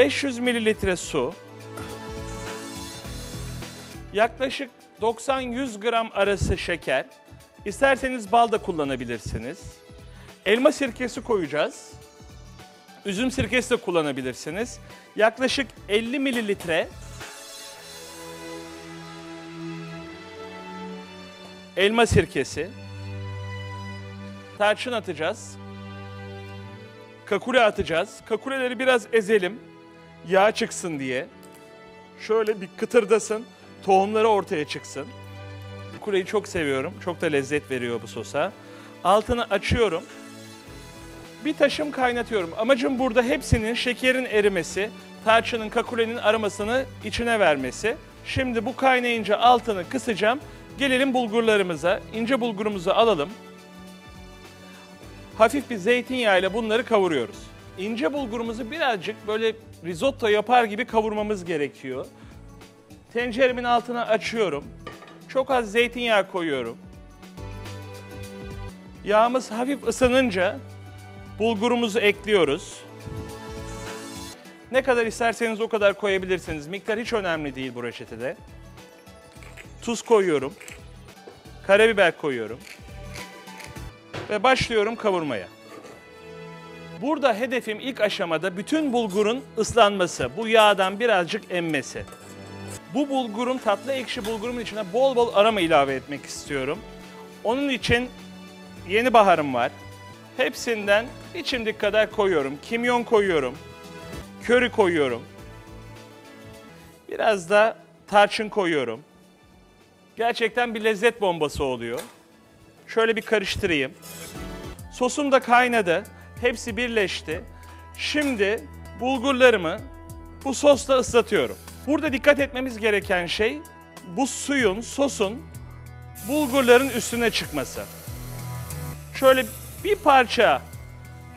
500 mililitre su, yaklaşık 90-100 gram arası şeker, isterseniz bal da kullanabilirsiniz. Elma sirkesi koyacağız. Üzüm sirkesi de kullanabilirsiniz. Yaklaşık 50 mililitre elma sirkesi. Tarçın atacağız. Kakule atacağız. Kakuleleri biraz ezelim. Yağ çıksın diye. Şöyle bir kıtırdasın. Tohumları ortaya çıksın. Kakuleyi çok seviyorum. Çok da lezzet veriyor bu sosa. Altını açıyorum. Bir taşım kaynatıyorum. Amacım burada hepsinin şekerin erimesi, tarçının, kakulenin aromasını içine vermesi. Şimdi bu kaynayınca altını kısacağım. Gelelim bulgurlarımıza. İnce bulgurumuzu alalım. Hafif bir zeytinyağıyla bunları kavuruyoruz. İnce bulgurumuzu birazcık böyle risotto yapar gibi kavurmamız gerekiyor. Tenceremin altına açıyorum. Çok az zeytinyağı koyuyorum. Yağımız hafif ısınınca bulgurumuzu ekliyoruz. Ne kadar isterseniz o kadar koyabilirsiniz. Miktar hiç önemli değil bu reçetede. Tuz koyuyorum. Karabiber koyuyorum. Ve başlıyorum kavurmaya. Burada hedefim ilk aşamada bütün bulgurun ıslanması, bu yağdan birazcık emmesi. Bu bulgurum, tatlı ekşi bulgurumun içine bol bol aroma ilave etmek istiyorum. Onun için yeni baharım var. Hepsinden bir çimdik kadar koyuyorum. Kimyon koyuyorum. Köri koyuyorum. Biraz da tarçın koyuyorum. Gerçekten bir lezzet bombası oluyor. Şöyle bir karıştırayım. Sosum da kaynadı. Hepsi birleşti. Şimdi bulgurlarımı bu sosla ıslatıyorum. Burada dikkat etmemiz gereken şey bu suyun, sosun bulgurların üstüne çıkması. Şöyle bir parça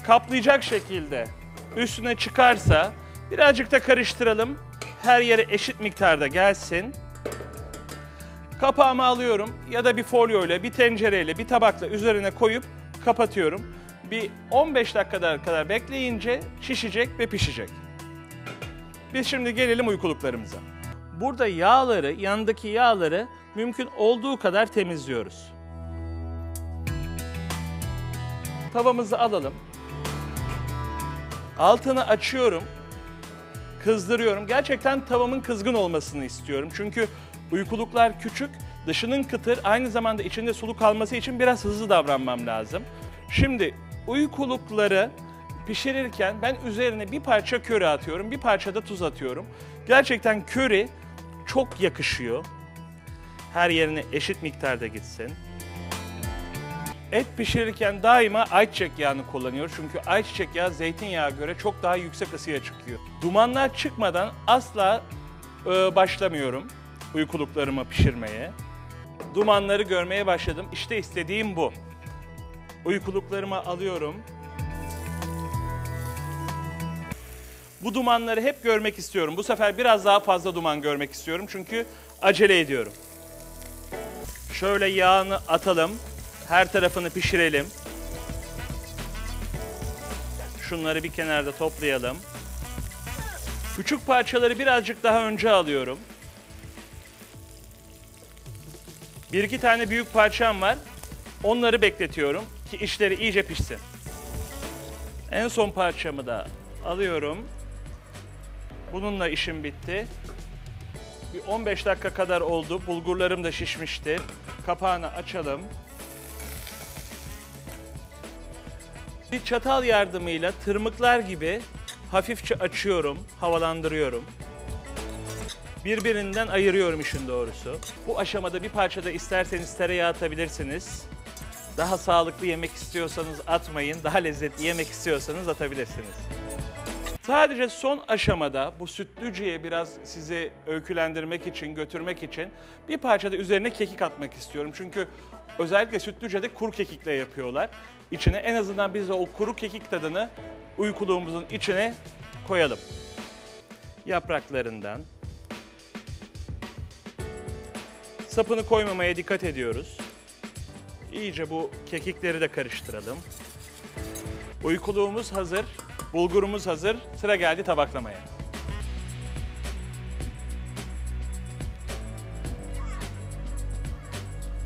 kaplayacak şekilde üstüne çıkarsa birazcık da karıştıralım. Her yere eşit miktarda gelsin. Kapağımı alıyorum ya da bir folyoyla, bir tencereyle, bir tabakla üzerine koyup kapatıyorum. Bir 15 dakika kadar bekleyince şişecek ve pişecek. Biz şimdi gelelim uykuluklarımıza. Burada yağları, yanındaki yağları mümkün olduğu kadar temizliyoruz. Tavamızı alalım. Altını açıyorum. Kızdırıyorum. Gerçekten tavamın kızgın olmasını istiyorum. Çünkü uykuluklar küçük, dışının kıtır, aynı zamanda içinde sulu kalması için biraz hızlı davranmam lazım. Şimdi uykulukları pişirirken ben üzerine bir parça köri atıyorum, bir parça da tuz atıyorum. Gerçekten köri çok yakışıyor. Her yerine eşit miktarda gitsin. Et pişirirken daima ayçiçek yağını kullanıyor. Çünkü ayçiçek yağı zeytinyağı göre çok daha yüksek ısıya çıkıyor. Dumanlar çıkmadan asla e, başlamıyorum uykuluklarımı pişirmeye. Dumanları görmeye başladım. İşte istediğim bu. Uykuluklarımı alıyorum. Bu dumanları hep görmek istiyorum. Bu sefer biraz daha fazla duman görmek istiyorum. Çünkü acele ediyorum. Şöyle yağını atalım. Her tarafını pişirelim. Şunları bir kenarda toplayalım. Küçük parçaları birazcık daha önce alıyorum. Bir iki tane büyük parçam var. Onları bekletiyorum ki işleri iyice pişsin. En son parçamı da alıyorum. Bununla işim bitti. Bir 15 dakika kadar oldu. Bulgurlarım da şişmişti. Kapağını açalım. Bir çatal yardımıyla tırmıklar gibi hafifçe açıyorum, havalandırıyorum. Birbirinden ayırıyorum işin doğrusu. Bu aşamada bir parça da isterseniz tereyağı atabilirsiniz. Daha sağlıklı yemek istiyorsanız atmayın, daha lezzetli yemek istiyorsanız atabilirsiniz. Sadece son aşamada bu sütlücüye biraz sizi öykülendirmek için, götürmek için bir parça da üzerine kekik atmak istiyorum. Çünkü özellikle sütlücede kuru kekikle yapıyorlar. İçine en azından biz de o kuru kekik tadını uykuluğumuzun içine koyalım. Yapraklarından. Sapını koymamaya dikkat ediyoruz. İyice bu kekikleri de karıştıralım. Uykuluğumuz hazır, bulgurumuz hazır. Sıra geldi tabaklamaya.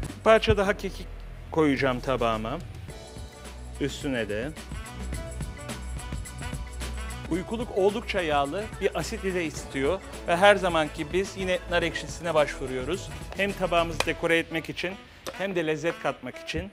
Bir parça daha kekik koyacağım tabağıma. Üstüne de. Uykuluk oldukça yağlı, bir asit ile istiyor ve her zamanki biz yine nar ekşisine başvuruyoruz. Hem tabağımızı dekore etmek için hem de lezzet katmak için.